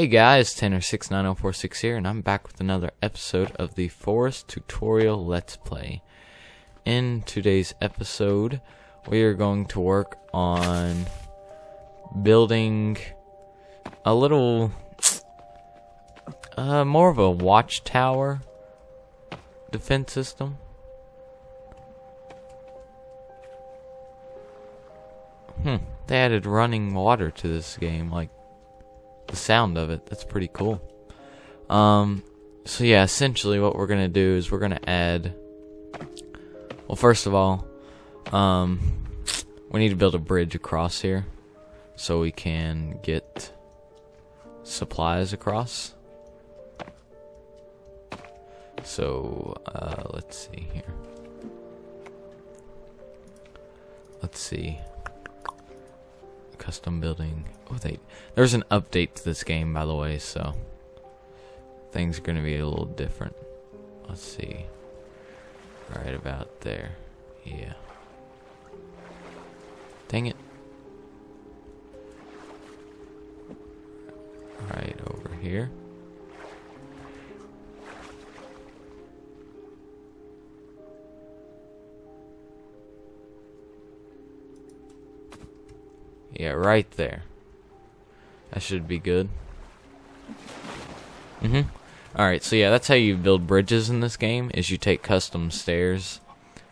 Hey guys, Tanner69046 here, and I'm back with another episode of the Forest Tutorial Let's Play. In today's episode, we are going to work on building a little, uh, more of a watchtower defense system. Hmm, they added running water to this game, like, the sound of it. That's pretty cool. Um, so yeah, essentially what we're gonna do is we're gonna add. Well, first of all, um, we need to build a bridge across here, so we can get supplies across. So uh, let's see here. Let's see custom building. Oh, they there's an update to this game, by the way, so things are gonna be a little different. Let's see, right about there. Yeah. Dang it. Right over here. Yeah, right there. That should be good. Mm-hmm. Alright, so yeah, that's how you build bridges in this game, is you take custom stairs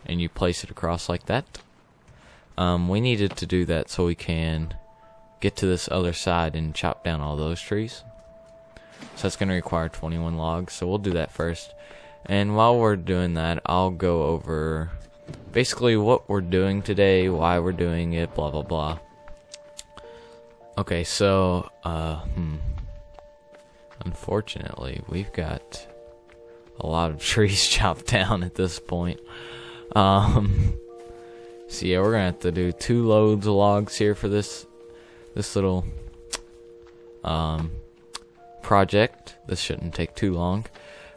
and you place it across like that. Um, we needed to do that so we can get to this other side and chop down all those trees. So that's going to require 21 logs, so we'll do that first. And while we're doing that, I'll go over basically what we're doing today, why we're doing it, blah blah blah. Okay, so, uh, hmm. Unfortunately, we've got a lot of trees chopped down at this point. Um, so yeah, we're gonna have to do two loads of logs here for this, this little, um, project. This shouldn't take too long.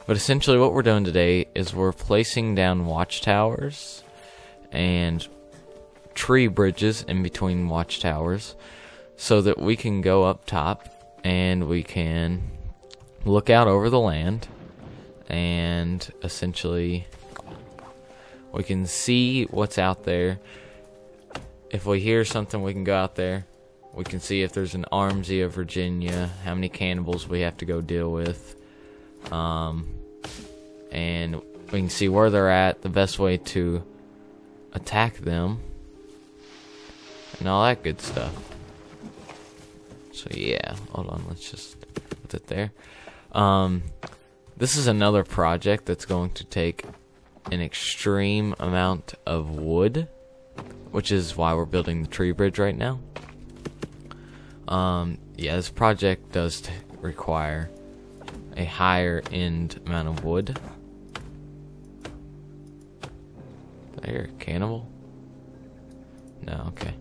But essentially what we're doing today is we're placing down watchtowers and tree bridges in between watchtowers so that we can go up top and we can look out over the land and essentially we can see what's out there. If we hear something, we can go out there. We can see if there's an Armsy of Virginia, how many cannibals we have to go deal with. Um, and we can see where they're at, the best way to attack them, and all that good stuff. So yeah, hold on, let's just put it there. Um, this is another project that's going to take an extreme amount of wood, which is why we're building the tree bridge right now. Um, yeah, this project does require a higher end amount of wood. There, cannibal? No, okay.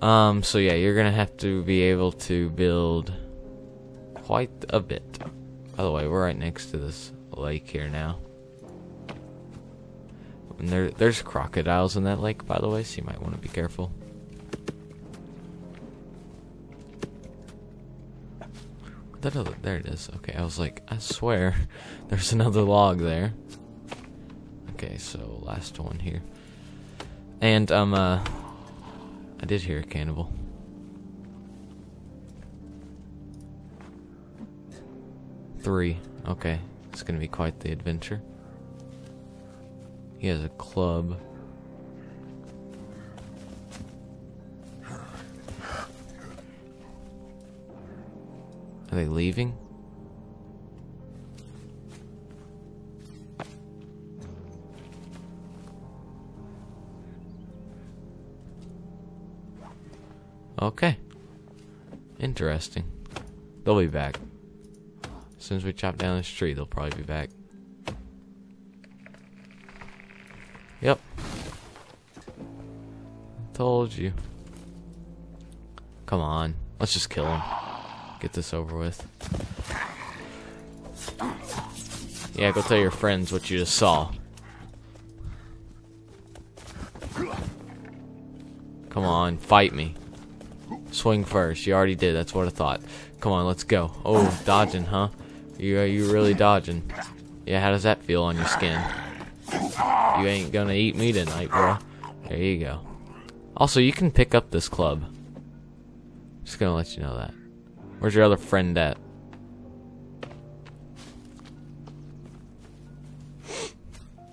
Um, so yeah, you're gonna have to be able to build quite a bit. By the way, we're right next to this lake here now. And there, there's crocodiles in that lake, by the way, so you might want to be careful. That other, there it is. Okay, I was like, I swear, there's another log there. Okay, so last one here. And, um, uh, I did hear a cannibal. Three. Okay. It's gonna be quite the adventure. He has a club. Are they leaving? Okay. Interesting. They'll be back. As soon as we chop down this tree, they'll probably be back. Yep. Told you. Come on. Let's just kill him. Get this over with. Yeah, go tell your friends what you just saw. Come on, fight me. Swing first. You already did. That's what I thought. Come on, let's go. Oh, dodging, huh? You are you really dodging? Yeah, how does that feel on your skin? You ain't gonna eat me tonight, bro. There you go. Also, you can pick up this club. Just gonna let you know that. Where's your other friend at?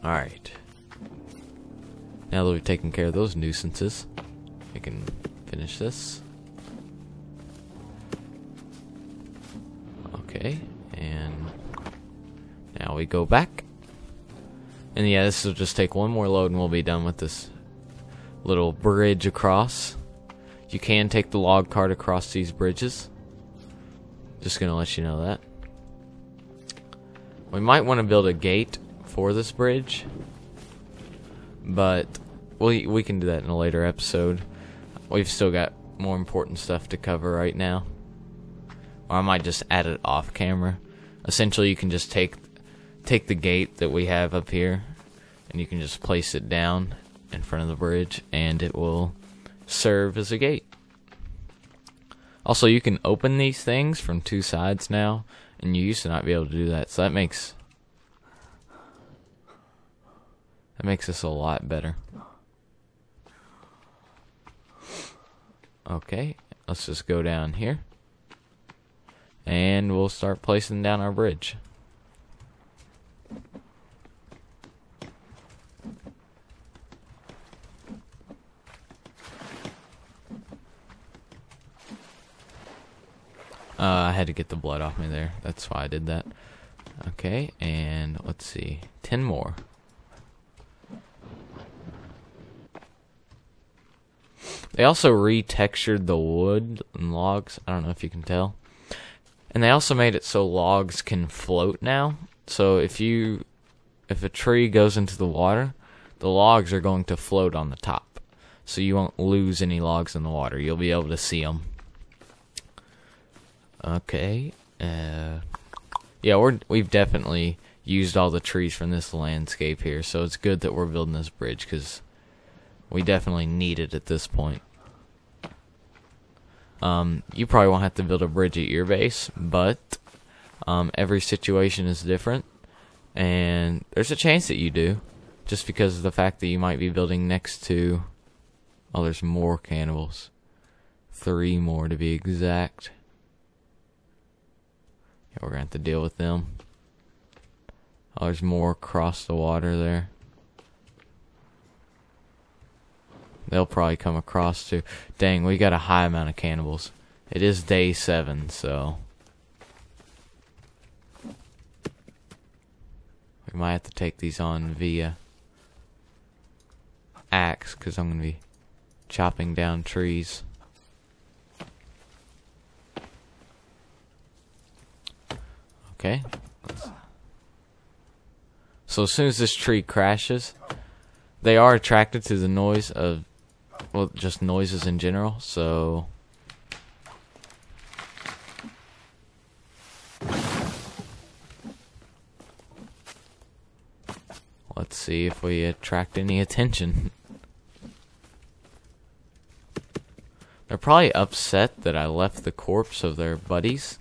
Alright. Now that we've taken care of those nuisances, we can finish this. Okay, and now we go back. And yeah, this will just take one more load and we'll be done with this little bridge across. You can take the log cart across these bridges. Just gonna let you know that. We might want to build a gate for this bridge. But we we can do that in a later episode. We've still got more important stuff to cover right now. Or I might just add it off camera. Essentially, you can just take take the gate that we have up here, and you can just place it down in front of the bridge, and it will serve as a gate. Also, you can open these things from two sides now, and you used to not be able to do that. So that makes that makes this a lot better. Okay, let's just go down here. And we'll start placing down our bridge. Uh, I had to get the blood off me there. That's why I did that. Okay, and let's see. Ten more. They also retextured the wood and logs. I don't know if you can tell. And they also made it so logs can float now. So if you if a tree goes into the water, the logs are going to float on the top. So you won't lose any logs in the water. You'll be able to see them. Okay. Uh yeah, we're we've definitely used all the trees from this landscape here. So it's good that we're building this bridge cuz we definitely need it at this point. Um, you probably won't have to build a bridge at your base, but um, every situation is different, and there's a chance that you do, just because of the fact that you might be building next to. Oh, there's more cannibals. Three more to be exact. Yeah, we're gonna have to deal with them. Oh, there's more across the water there. They'll probably come across too. Dang, we got a high amount of cannibals. It is day seven, so. We might have to take these on via axe, because I'm going to be chopping down trees. Okay. So as soon as this tree crashes, they are attracted to the noise of well, just noises in general, so... Let's see if we attract any attention. They're probably upset that I left the corpse of their buddies.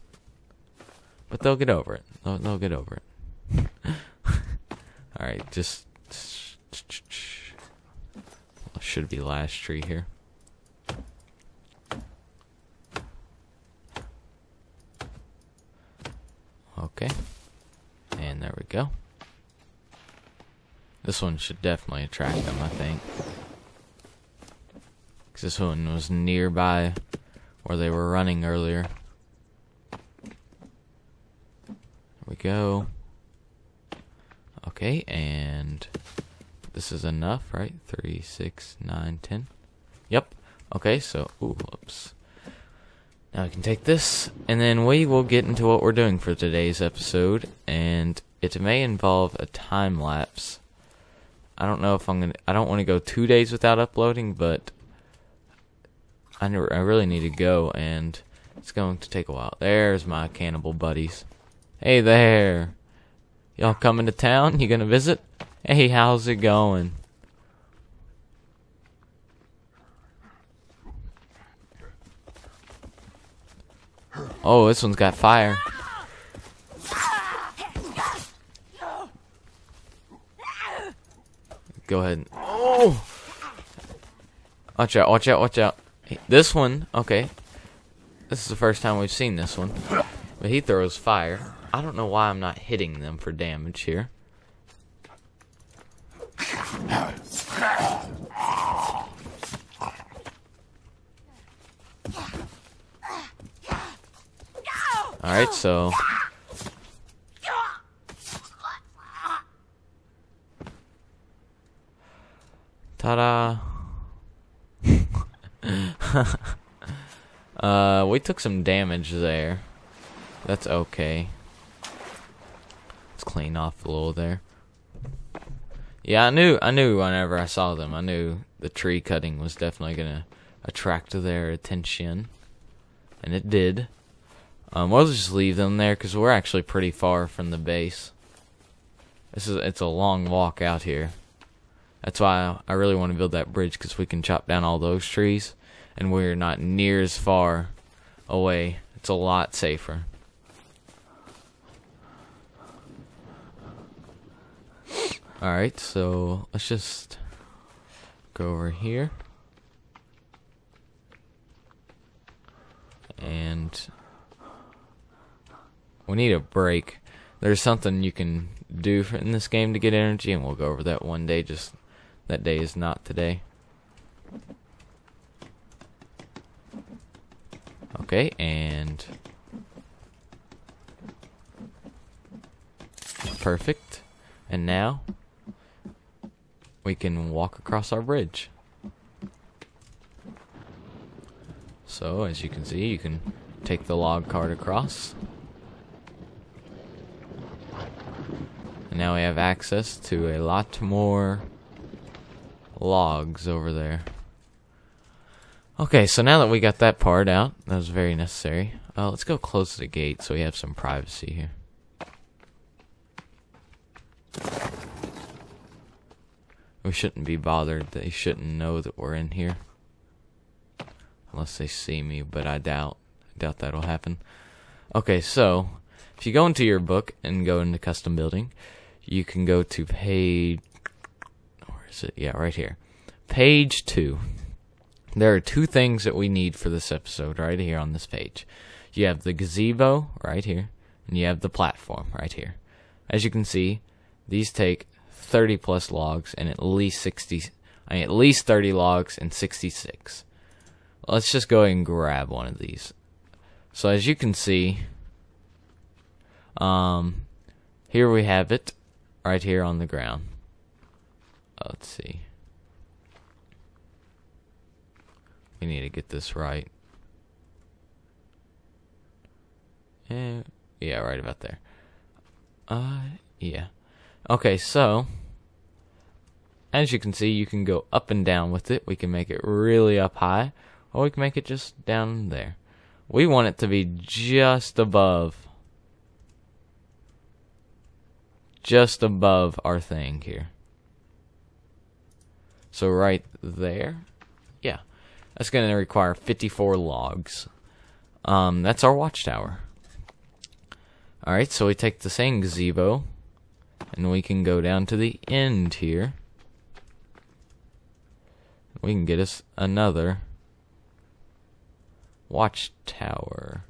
But they'll get over it. They'll, they'll get over it. Alright, just should be last tree here. Okay. And there we go. This one should definitely attract them, I think. Because this one was nearby where they were running earlier. There we go. Okay, and this is enough, right? Three, six, nine, ten. Yep. Okay, so, ooh, whoops. Now we can take this, and then we will get into what we're doing for today's episode, and it may involve a time lapse. I don't know if I'm gonna. I don't want to go two days without uploading, but I I really need to go, and it's going to take a while. There's my cannibal buddies. Hey there, y'all coming to town? You gonna visit? Hey, how's it going? Oh, this one's got fire. Go ahead. Oh! Watch out, watch out, watch out. This one, okay. This is the first time we've seen this one. But he throws fire. I don't know why I'm not hitting them for damage here. Alright, so... Ta-da! uh, we took some damage there. That's okay. Let's clean off a little there. Yeah, I knew I knew whenever I saw them, I knew the tree cutting was definitely gonna attract their attention. And it did. Um, we'll just leave them there because we're actually pretty far from the base. This is it's a long walk out here. That's why I really want to build that bridge because we can chop down all those trees, and we're not near as far away. It's a lot safer. Alright, so let's just go over here. And we need a break. There's something you can do in this game to get energy, and we'll go over that one day. Just that day is not today. Okay, and perfect. And now we can walk across our bridge. So, as you can see, you can take the log cart across. And now we have access to a lot more logs over there. Okay, so now that we got that part out, that was very necessary. Uh, let's go close the gate so we have some privacy here. We shouldn't be bothered. They shouldn't know that we're in here. Unless they see me, but I doubt. I doubt that'll happen. Okay, so if you go into your book and go into custom building, you can go to page. Where is it? Yeah, right here. Page two. There are two things that we need for this episode right here on this page. You have the gazebo right here, and you have the platform right here. As you can see, these take 30 plus logs and at least 60, I mean, at least 30 logs and 66. Let's just go and grab one of these. So as you can see, um, here we have it right here on the ground. Uh, let's see. We need to get this right. Yeah, yeah, right about there. Uh, yeah. Okay, so as you can see, you can go up and down with it. We can make it really up high, or we can make it just down there. We want it to be just above just above our thing here. So right there, yeah, that's going to require 54 logs. Um, that's our watchtower. Alright, so we take the same gazebo, and we can go down to the end here. We can get us another watchtower.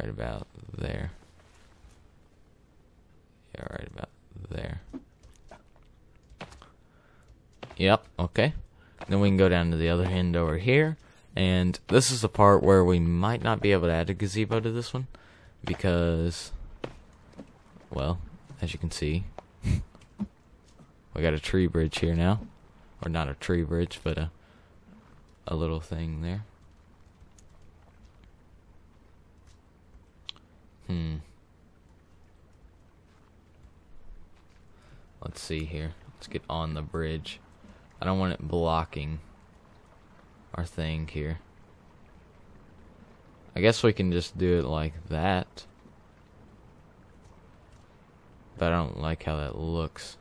Right about there. Yeah, right about there. Yep, okay. Then we can go down to the other end over here. And this is the part where we might not be able to add a gazebo to this one. Because, well, as you can see, we got a tree bridge here now. Or not a tree bridge, but a, a little thing there. Hmm. Let's see here. Let's get on the bridge. I don't want it blocking our thing here. I guess we can just do it like that. But I don't like how that looks.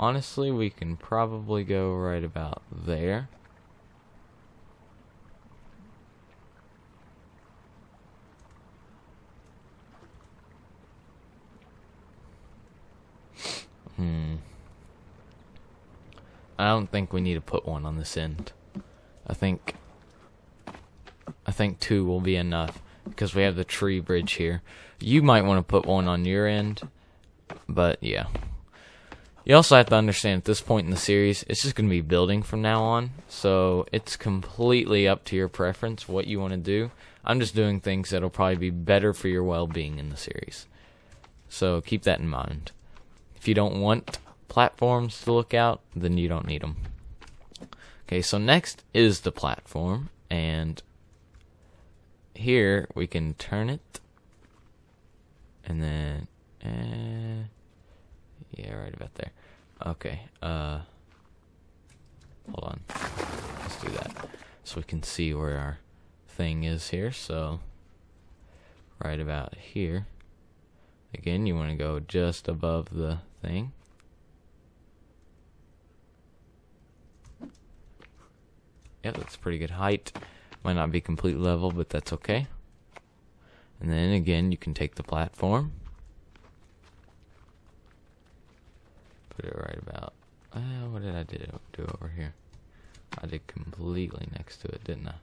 honestly, we can probably go right about there. Hmm. I don't think we need to put one on this end. I think I think two will be enough because we have the tree bridge here. You might want to put one on your end, but yeah. You also have to understand at this point in the series, it's just going to be building from now on. So it's completely up to your preference what you want to do. I'm just doing things that'll probably be better for your well being in the series. So keep that in mind. If you don't want platforms to look out, then you don't need them. Okay, so next is the platform, and here we can turn it, and then, eh, yeah, right about there. Okay, uh, hold on, let's do that, so we can see where our thing is here, so, right about here. Again, you want to go just above the thing. Yeah, that's pretty good height. Might not be complete level, but that's okay. And then again, you can take the platform. Put it right about... Uh, what did I do, do over here? I did completely next to it, didn't I?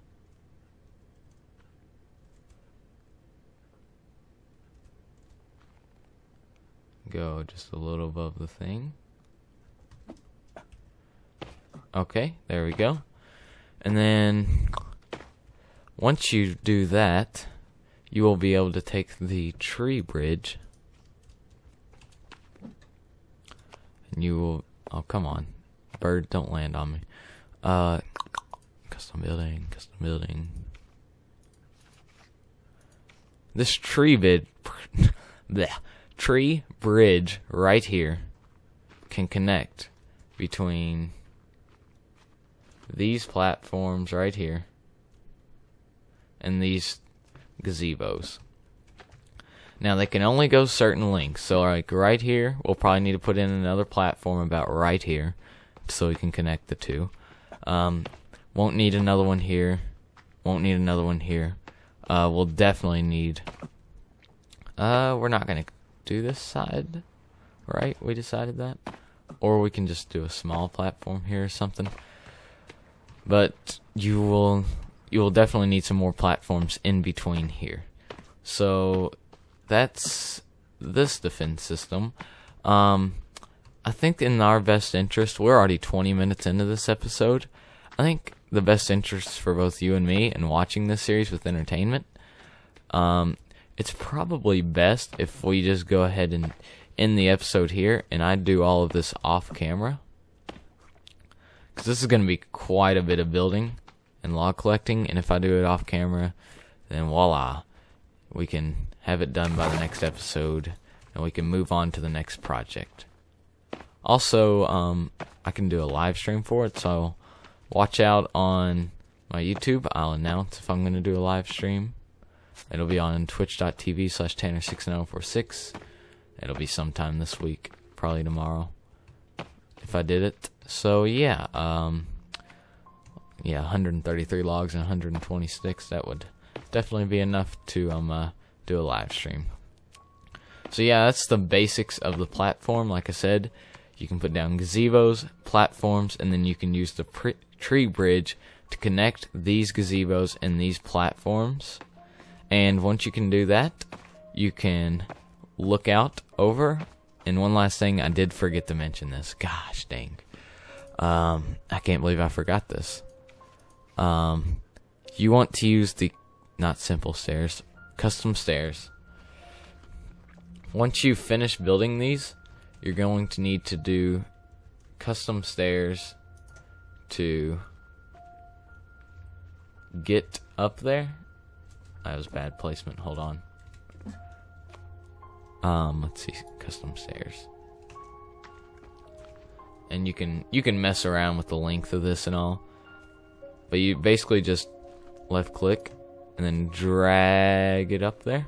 go just a little above the thing. Okay, there we go. And then once you do that, you will be able to take the tree bridge and you will oh come on. Bird don't land on me. Uh custom building, custom building. This tree bid bleh, tree bridge right here can connect between these platforms right here and these gazebos. Now they can only go certain lengths. So like right here, we'll probably need to put in another platform about right here so we can connect the two. Um, won't need another one here. Won't need another one here. Uh, we'll definitely need. Uh, we're not gonna do this side, right? We decided that. Or we can just do a small platform here or something. But you will you will definitely need some more platforms in between here. So that's this defense system. Um, I think in our best interest, we're already 20 minutes into this episode. I think the best interest for both you and me in watching this series with entertainment um, it's probably best if we just go ahead and end the episode here and I do all of this off camera. Because this is going to be quite a bit of building and log collecting, and if I do it off camera, then voila, we can have it done by the next episode and we can move on to the next project. Also, um, I can do a live stream for it, so watch out on my YouTube. I'll announce if I'm going to do a live stream. It'll be on twitch.tv slash tanner69046. It'll be sometime this week, probably tomorrow, if I did it. So yeah, um, yeah, 133 logs and 120 sticks. That would definitely be enough to um uh, do a live stream. So yeah, that's the basics of the platform. Like I said, you can put down gazebos, platforms, and then you can use the tree bridge to connect these gazebos and these platforms. And once you can do that, you can look out over. And one last thing, I did forget to mention this. Gosh dang. Um, I can't believe I forgot this. Um, you want to use the, not simple stairs, custom stairs. Once you finish building these, you're going to need to do custom stairs to get up there that was bad placement. Hold on. Um, let's see, custom stairs. And you can you can mess around with the length of this and all. But you basically just left click and then drag it up there.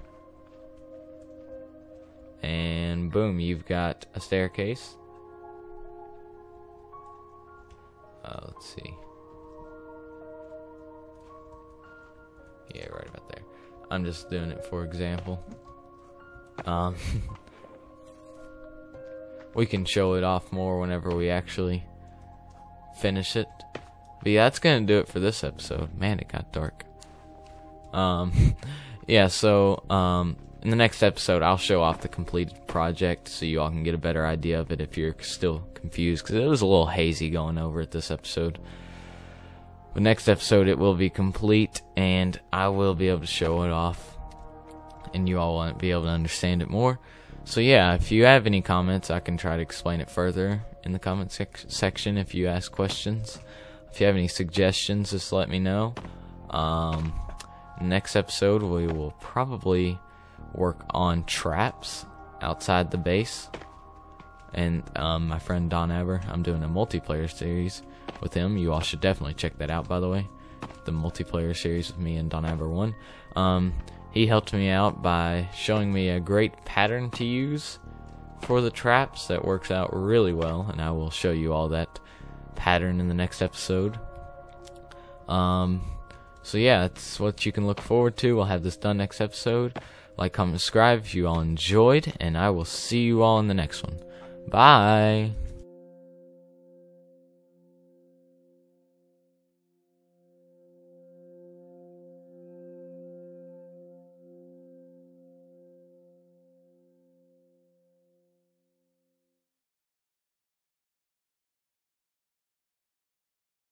And boom, you've got a staircase. let's see. Yeah, right about there. I'm just doing it for example. Um, we can show it off more whenever we actually finish it. But yeah, that's gonna do it for this episode. Man, it got dark. Um, yeah, so um, in the next episode, I'll show off the completed project so you all can get a better idea of it if you're still confused because it was a little hazy going over it this episode. But next episode, it will be complete and I will be able to show it off and you all will be able to understand it more. So yeah, if you have any comments, I can try to explain it further in the comment sec- section if you ask questions. If you have any suggestions, just let me know. Um, next episode, we will probably work on traps outside the base. And um, my friend Don Aber, I'm doing a multiplayer series with him. You all should definitely check that out, by the way. The multiplayer series with me and Don Aber 1. Um, he helped me out by showing me a great pattern to use for the traps that works out really well, and I will show you all that pattern in the next episode. Um, so yeah, that's what you can look forward to. We'll have this done next episode. Like, comment, subscribe if you all enjoyed, and I will see you all in the next one. Bye.